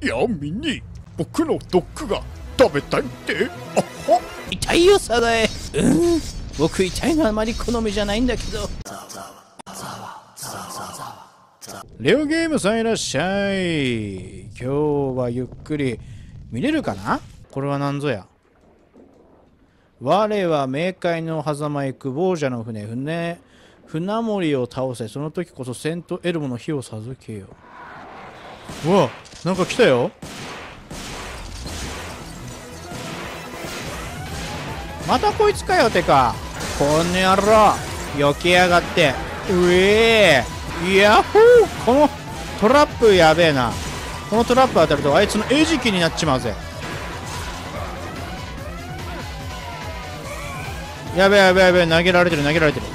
闇に僕のドッグが食べたいって。あは痛いよサザエ。うん。僕痛いのはあまり好みじゃないんだけど。レオゲームさんいらっしゃい。今日はゆっくり見れるかな？これは何ぞや？我は冥界の狭間へ行く亡者の船船船森を倒せ。その時こそセントエルモの火を授けよううわなんか来たよ。またこいつかよてか。この野郎。避けやがって。うえー。ヤッホー。このトラップやべえな。このトラップ当たるとあいつの餌食になっちまうぜ。やべえやべえやべえ。投げられてる投げられてる。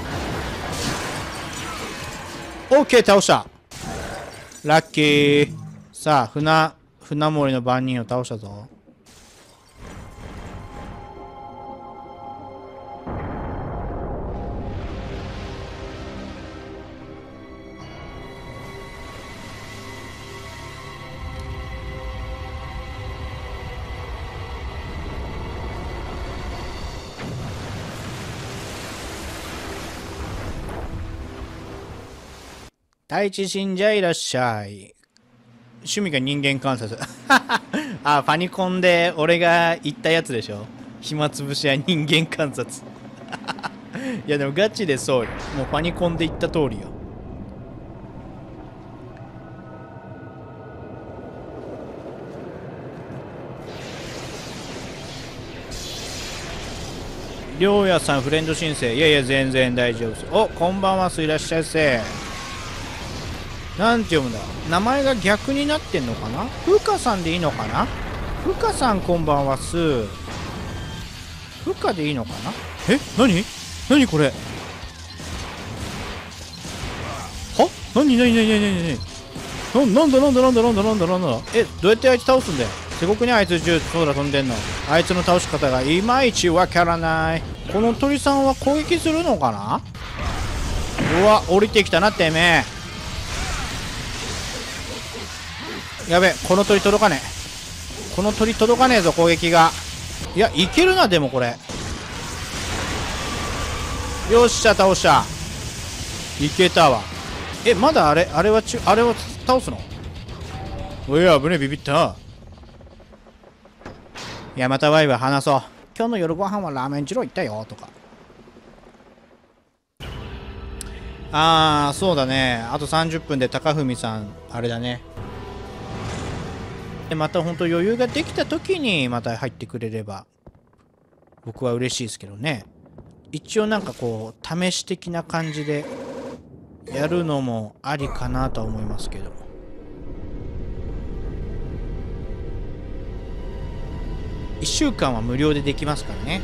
オッケー倒した。ラッキー。さあ船船森の番人を倒したぞ。第一信者いらっしゃい。趣味が人間観察。あファニコンで俺が言ったやつでしょ？暇つぶしや人間観察。いやでもガチでそうよ。もうファニコンで言った通りよ。りょうやさんフレンド申請。いやいや全然大丈夫です。おこんばんはすいらっしゃいませなんて読むんだ？名前が逆になってんのかな？ふかさんでいいのかな？ふかさんこんばんはす。ふかでいいのかな？え？何？何これ？は？何？何？何？何？何？何なんだ？なんだ？なんだ？なんだ？なんだ？なんだ？えどうやってあいつ倒すんだよ？すごくねあいつ銃空飛んでんの。あいつの倒し方がいまいちわからない。この鳥さんは攻撃するのかな？うわ降りてきたなてめえやべこの鳥届かねえ。この鳥届かねえぞ攻撃が。いやいけるなでもこれ。よっしゃ倒した。いけたわ。えまだあれあれはちあれは倒すの？おいや危ねえビビった。いやまたワイワイ話そう。今日の夜ご飯はラーメン二郎行ったよとか。ああそうだね。あと30分で高文さんあれだねでまた本当余裕ができた時にまた入ってくれれば僕は嬉しいですけどね。一応なんかこう試し的な感じでやるのもありかなとは思いますけど。1週間は無料でできますからね。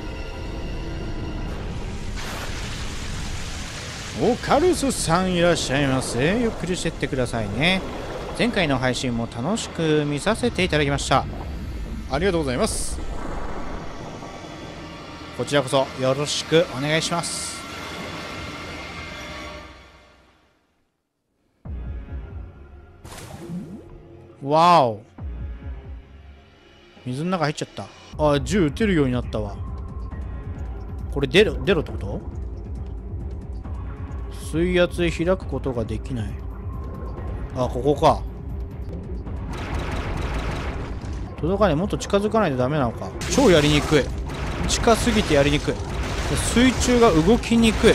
おカルスさんいらっしゃいませ。ゆっくりしてってくださいね。前回の配信も楽しく見させていただきました。ありがとうございます。こちらこそよろしくお願いします。わお。水の中入っちゃった。あ銃撃てるようになったわ。これ出ろ出ろってこと？水圧で開くことができない。あここか届かない。もっと近づかないとダメなのか。超やりにくい。近すぎてやりにくい。水中が動きにくい。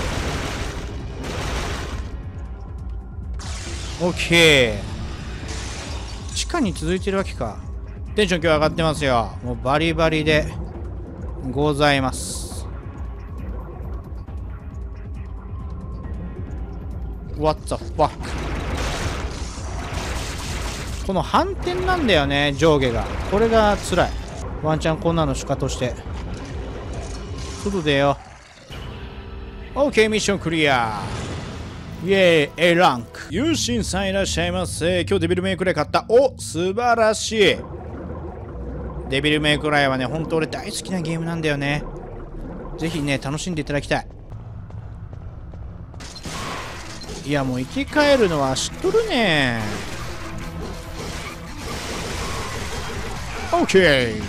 オッケー地下に続いてるわけか。テンション今日上がってますよ。もうバリバリでございます。What the fuck? この反転なんだよね上下が。これが辛い。ワンチャンこんなのシカとして。外出よ OK ミッションクリア。イェーイ A ランク。ユーシンさんいらっしゃいませ今日デビルメイクライ買った。お素晴らしい。デビルメイクライはね本当俺大好きなゲームなんだよね。ぜひね楽しんでいただきたい。いやもう生き返るのは知っとるね。OK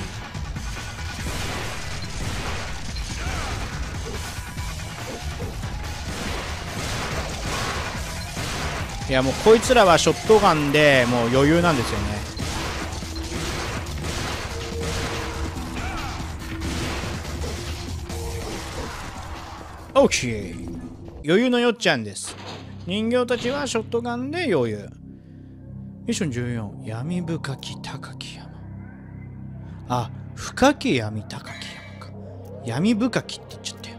いやもうこいつらはショットガンでもう余裕なんですよね。OK 余裕のよっちゃんです。人形たちはショットガンで余裕。ミッション14闇深き高きあ深き闇高き山か。闇深きって言っちゃったよ。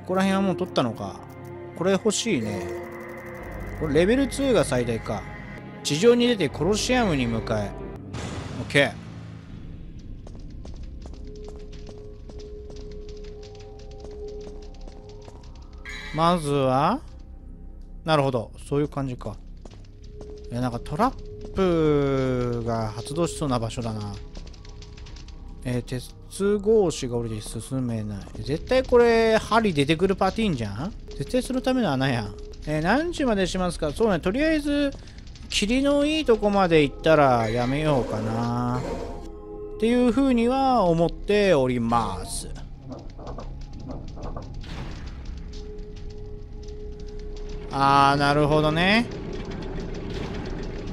ここら辺はもう取ったのか。これ欲しいね。これレベル2が最大か。地上に出てコロシアムに向かえ。OK まずはなるほど。そういう感じか。いやなんかトラップが発動しそうな場所だな。えー、鉄格子が降りて進めない。絶対これ針出てくるパティーンじゃん？絶対するための穴やん。えー、何時までしますか？そうね。とりあえず霧のいいとこまで行ったらやめようかな。っていうふうには思っております。あーなるほどね。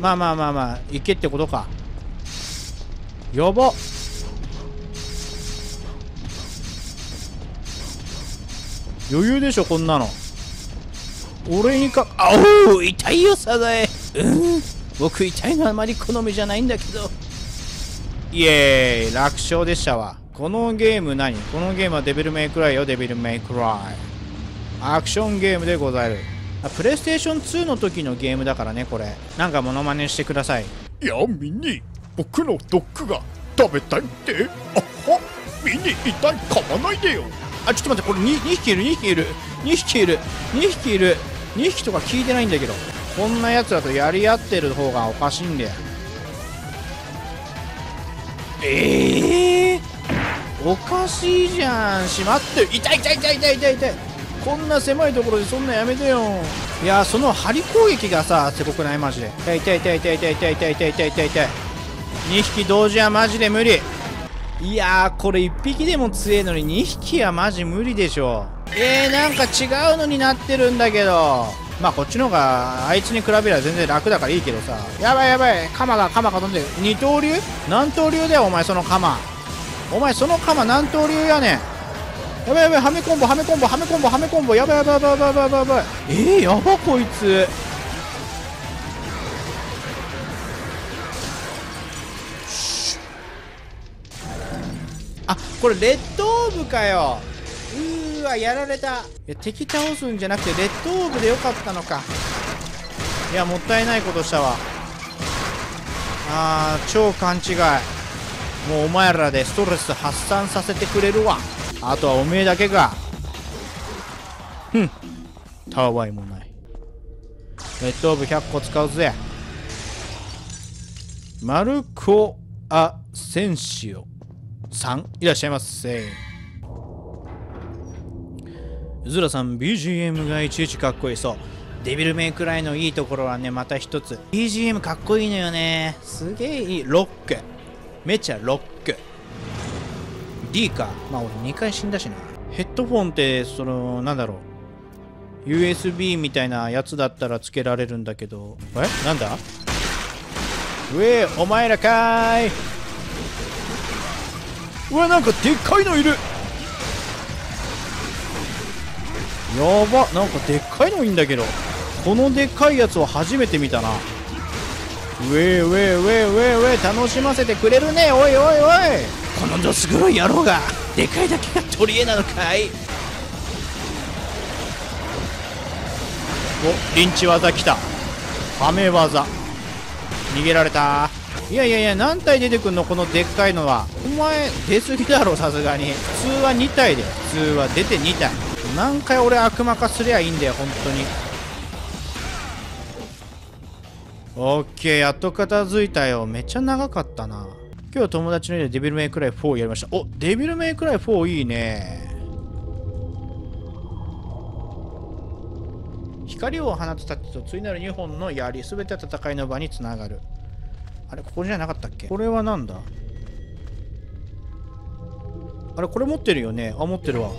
まあまあまあまあ行けってことか。やば余裕でしょこんなの。俺にかあおう痛いよサザエ。うん。僕痛いのあまり好みじゃないんだけど。イエーイ楽勝でしたわ。このゲーム何？このゲームはデビルメイクライよデビルメイクライ。アクションゲームでござる。プレイステーション2の時のゲームだからねこれ。なんかモノマネしてください。いやミニ僕のドッグが食べたいって。あはミニ痛い噛まないでよ。あちょっと待ってこれ 2, 2匹いる？2匹いる？2匹いる？2匹いる？2匹とか聞いてないんだけど。こんなやつらとやり合ってる方がおかしいんだよ。ええー、おかしいじゃん。しまって痛い痛い痛い痛い痛い痛いこんな狭いところでそんなやめてよ。いやその針攻撃がさせこくない？マジで。痛い痛い痛い痛い痛い痛い痛い痛い痛い痛い痛い2匹同時はマジで無理。いやーこれ1匹でも強えのに2匹はマジ無理でしょ。えー、なんか違うのになってるんだけど。まあこっちの方があいつに比べれば全然楽だからいいけどさ。やばいやばい。カマがカマが飛んでる。二刀流？何刀流だよお前そのカマお前そのカマ何刀流やねん。やばいやばいハメコンボハメコンボハメコンボハメコンボやばいやばいやばいやばいやばいやばい。えー、やばこいつ。あこれレッドオーブかよ。うーわやられた。いや敵倒すんじゃなくてレッドオーブでよかったのか。いやもったいないことしたわ。あー超勘違い。もうお前らでストレス発散させてくれるわ。あとはおめえだけか。ふん。たわいもない。レッドオブ100個使うぜ。マルコ・アセンシオさん。いらっしゃいませ。ズラさん BGM がいちいちかっこいいそう。デビルメイクライのいいところはねまた一つ。BGM かっこいいのよね。すげえいい。ロック。めちゃロック。D かまあ俺2回死んだしな。ヘッドフォンってそのなんだろう。USB みたいなやつだったらつけられるんだけど。え？なんだ？うえお前らかーい。うわなんかでっかいのいる。やば。なんかでっかいのいいんだけど。このでっかいやつを初めて見たな。うえうえうえうえうえ楽しませてくれるね。おいおいおい。このどす黒い野郎がでかいだけが取り柄なのかい？おリンチ技来た。ハメ技。逃げられた。いやいやいや何体出てくんの？このでっかいのは。お前出過ぎだろさすがに。普通は2体で。普通は出て2体。何回俺悪魔化すりゃいいんだよ本当にオッケーやっと片付いたよ。めっちゃ長かったな。今日友達の家でデビルメイクライ4やりました。おデビルメイクライ4いいね。光を放つたちと次なる2本の槍全て戦いの場につながる。あれここじゃなかったっけ？これはなんだ？あれこれ持ってるよね？あ持ってるわ。